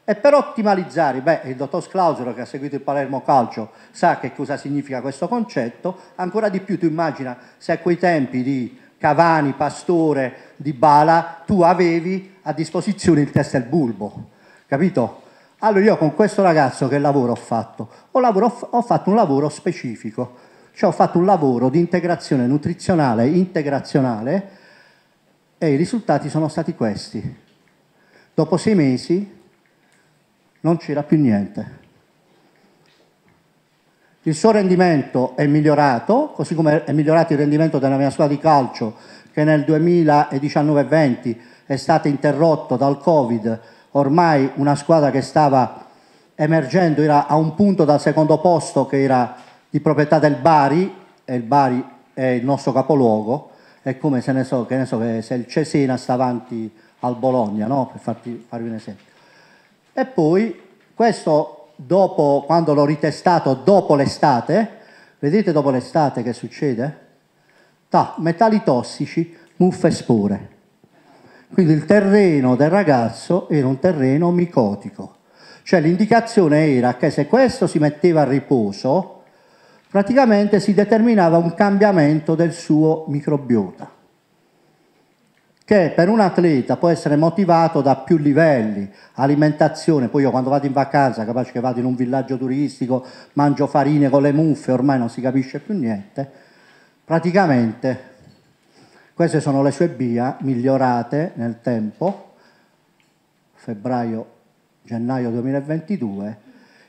E per ottimalizzare, beh, il dottor Sclausero che ha seguito il Palermo Calcio sa che cosa significa questo concetto, ancora di più tu immagina se a quei tempi di Cavani, Pastore, Di Bala, tu avevi a disposizione il test del bulbo, capito? Allora io con questo ragazzo che lavoro ho fatto? Ho, lavoro, ho fatto un lavoro specifico, cioè ho fatto un lavoro di integrazione nutrizionale, integrazionale e i risultati sono stati questi. Dopo sei mesi non c'era più niente. Il suo rendimento è migliorato, così come è migliorato il rendimento della mia squadra di calcio, che nel 2019-20 è stato interrotto dal Covid, ormai una squadra che stava emergendo era a un punto dal secondo posto che era di proprietà del Bari, e il Bari è il nostro capoluogo, è come se ne so, che ne so che se il Cesena sta avanti al Bologna, no? per farti, farvi un esempio. E poi questo dopo, quando l'ho ritestato dopo l'estate, vedete dopo l'estate che succede? Ta, metalli tossici, muffe spore. Quindi il terreno del ragazzo era un terreno micotico. Cioè l'indicazione era che se questo si metteva a riposo, praticamente si determinava un cambiamento del suo microbiota che per un atleta può essere motivato da più livelli, alimentazione, poi io quando vado in vacanza, capace che vado in un villaggio turistico, mangio farine con le muffe, ormai non si capisce più niente, praticamente queste sono le sue BIA migliorate nel tempo, febbraio, gennaio 2022,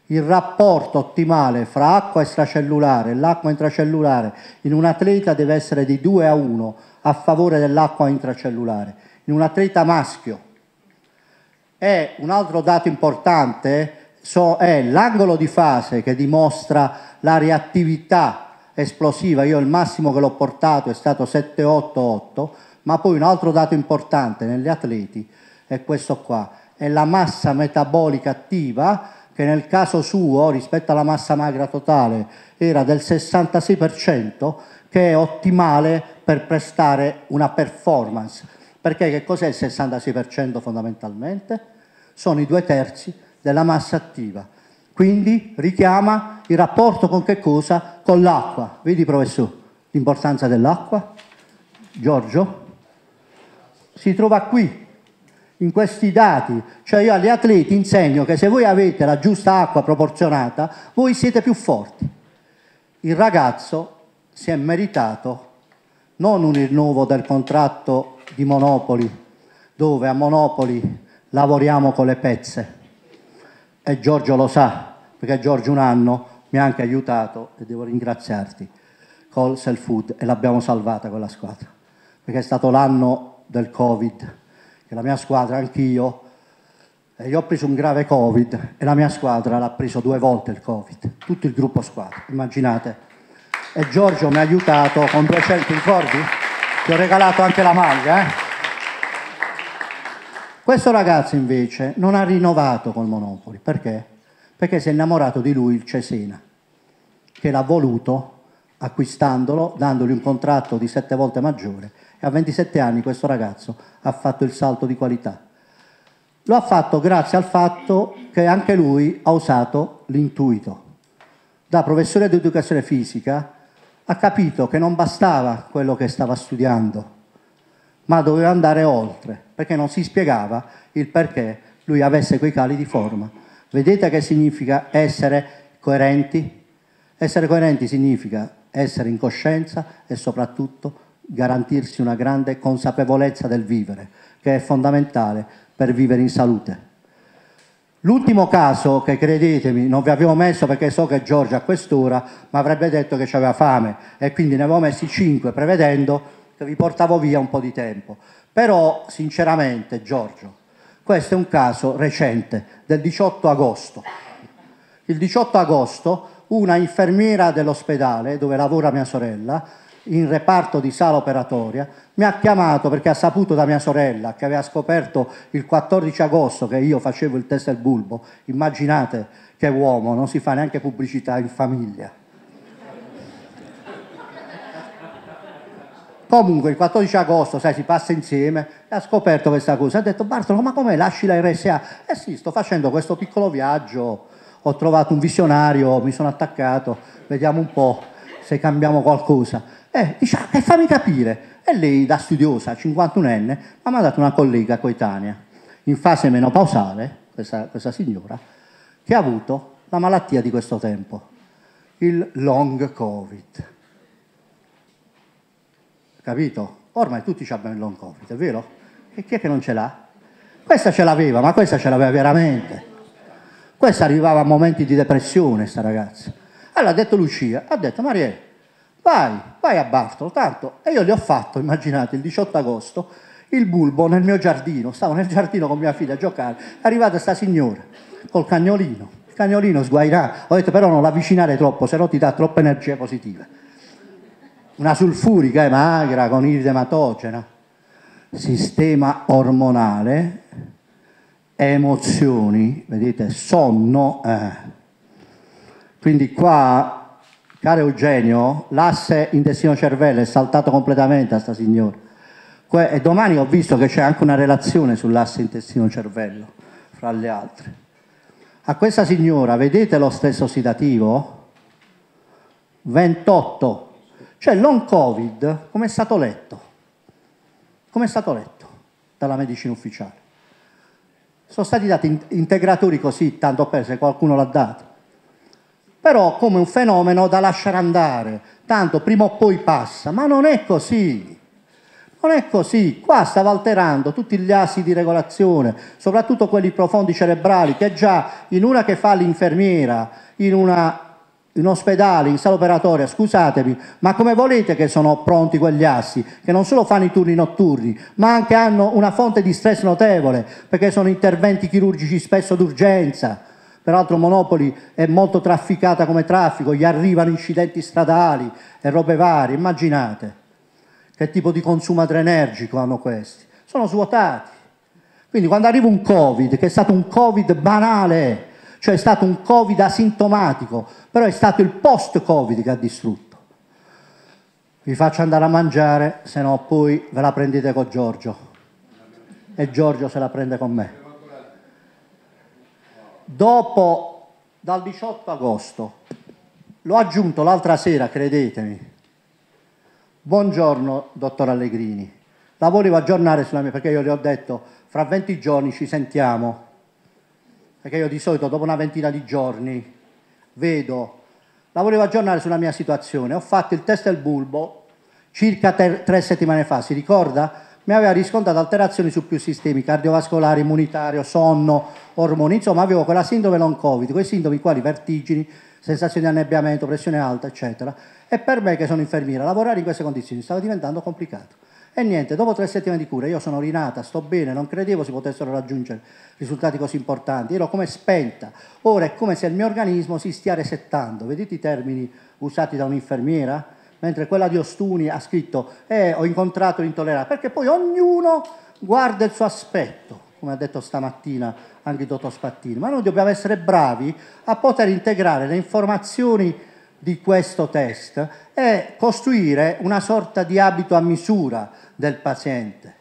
il rapporto ottimale fra acqua extracellulare e l'acqua intracellulare in un atleta deve essere di 2 a 1 a favore dell'acqua intracellulare. In un atleta maschio e un altro dato importante è l'angolo di fase che dimostra la reattività esplosiva. Io il massimo che l'ho portato è stato 788, ma poi un altro dato importante negli atleti è questo qua, è la massa metabolica attiva che nel caso suo rispetto alla massa magra totale era del 66%, che è ottimale per prestare una performance. Perché che cos'è il 66% fondamentalmente? Sono i due terzi della massa attiva. Quindi richiama il rapporto con che cosa? Con l'acqua. Vedi professore l'importanza dell'acqua? Giorgio? Si trova qui, in questi dati. Cioè io agli atleti insegno che se voi avete la giusta acqua proporzionata, voi siete più forti. Il ragazzo si è meritato non un rinnovo del contratto di Monopoli, dove a Monopoli lavoriamo con le pezze. E Giorgio lo sa, perché Giorgio un anno mi ha anche aiutato e devo ringraziarti col Self Food e l'abbiamo salvata quella squadra, perché è stato l'anno del Covid, che la mia squadra, anch'io, io ho preso un grave Covid e la mia squadra l'ha preso due volte il Covid, tutto il gruppo squadra, immaginate e Giorgio mi ha aiutato con 200 ricordi? Ti ho regalato anche la maglia. Eh? Questo ragazzo invece non ha rinnovato col Monopoli, perché? Perché si è innamorato di lui il Cesena, che l'ha voluto acquistandolo, dandogli un contratto di sette volte maggiore a 27 anni questo ragazzo ha fatto il salto di qualità. Lo ha fatto grazie al fatto che anche lui ha usato l'intuito. Da professore di educazione fisica ha capito che non bastava quello che stava studiando, ma doveva andare oltre, perché non si spiegava il perché lui avesse quei cali di forma. Vedete che significa essere coerenti? Essere coerenti significa essere in coscienza e soprattutto garantirsi una grande consapevolezza del vivere, che è fondamentale per vivere in salute. L'ultimo caso che credetemi non vi avevo messo perché so che Giorgio a quest'ora mi avrebbe detto che aveva fame e quindi ne avevo messi cinque prevedendo che vi portavo via un po' di tempo. Però sinceramente Giorgio, questo è un caso recente del 18 agosto. Il 18 agosto una infermiera dell'ospedale dove lavora mia sorella in reparto di sala operatoria, mi ha chiamato perché ha saputo da mia sorella che aveva scoperto il 14 agosto che io facevo il test del bulbo. Immaginate che uomo, non si fa neanche pubblicità in famiglia. Comunque il 14 agosto, sai, si passa insieme e ha scoperto questa cosa. Ha detto Bartolo, ma come lasci la RSA? Eh sì, sto facendo questo piccolo viaggio, ho trovato un visionario, mi sono attaccato, vediamo un po' se cambiamo qualcosa. Eh, dice, ah, fammi capire. E lei, da studiosa, 51enne, mi ha mandato una collega coetanea, in fase menopausale, questa, questa signora, che ha avuto la malattia di questo tempo, il long covid. Capito? Ormai tutti abbiamo il long covid, è vero? E chi è che non ce l'ha? Questa ce l'aveva, ma questa ce l'aveva veramente. Questa arrivava a momenti di depressione, sta ragazza. Allora ha detto Lucia, ha detto Marielle, vai, vai a Bartolo, tanto. E io gli ho fatto, immaginate, il 18 agosto, il bulbo nel mio giardino. Stavo nel giardino con mia figlia a giocare. È arrivata sta signora col cagnolino. Il cagnolino sguairà. Ho detto però non l'avvicinare troppo, se no ti dà troppa energia positiva. Una sulfurica è magra con iridematogena. Sistema ormonale, emozioni, vedete, sonno. Eh. Quindi qua Caro Eugenio, l'asse intestino-cervello è saltato completamente a sta signora. E domani ho visto che c'è anche una relazione sull'asse intestino-cervello, fra le altre. A questa signora, vedete lo stress ossidativo? 28. Cioè l'on covid come è stato letto? Come è stato letto dalla medicina ufficiale? Sono stati dati integratori così, tanto per se qualcuno l'ha dato però come un fenomeno da lasciare andare, tanto prima o poi passa, ma non è così. Non è così, qua stava alterando tutti gli assi di regolazione, soprattutto quelli profondi cerebrali, che già in una che fa l'infermiera, in, in ospedale, in sala operatoria, scusatemi, ma come volete che sono pronti quegli assi, che non solo fanno i turni notturni, ma anche hanno una fonte di stress notevole, perché sono interventi chirurgici spesso d'urgenza, Peraltro Monopoli è molto trafficata come traffico, gli arrivano incidenti stradali e robe varie. Immaginate che tipo di consumatore energico hanno questi. Sono svuotati. Quindi quando arriva un Covid, che è stato un Covid banale, cioè è stato un Covid asintomatico, però è stato il post-Covid che ha distrutto. Vi faccio andare a mangiare, se no poi ve la prendete con Giorgio. E Giorgio se la prende con me dopo, dal 18 agosto, l'ho aggiunto l'altra sera, credetemi. Buongiorno, dottor Allegrini. La volevo aggiornare sulla mia, perché io le ho detto, fra 20 giorni ci sentiamo. Perché io di solito dopo una ventina di giorni vedo, la volevo aggiornare sulla mia situazione. Ho fatto il test del bulbo circa tre, settimane fa, si ricorda? Mi aveva riscontrato alterazioni su più sistemi, cardiovascolare, immunitario, sonno, ormoni, insomma avevo quella sindrome non covid, quei sintomi quali vertigini, sensazioni di annebbiamento, pressione alta, eccetera. E per me che sono infermiera, lavorare in queste condizioni stava diventando complicato. E niente, dopo tre settimane di cura io sono rinata, sto bene, non credevo si potessero raggiungere risultati così importanti, ero come spenta. Ora è come se il mio organismo si stia resettando. Vedete i termini usati da un'infermiera? Mentre quella di Ostuni ha scritto eh, ho incontrato l'intollerante, perché poi ognuno guarda il suo aspetto, come ha detto stamattina anche Dottor Spattini, ma noi dobbiamo essere bravi a poter integrare le informazioni di questo test e costruire una sorta di abito a misura del paziente.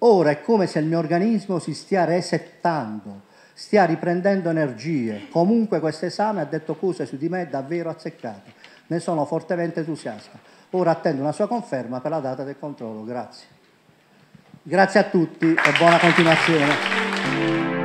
Ora è come se il mio organismo si stia resettando, stia riprendendo energie. Comunque questo esame ha detto cose su di me davvero azzeccate. Ne sono fortemente entusiasta. Ora attendo una sua conferma per la data del controllo. Grazie. Grazie a tutti e buona continuazione.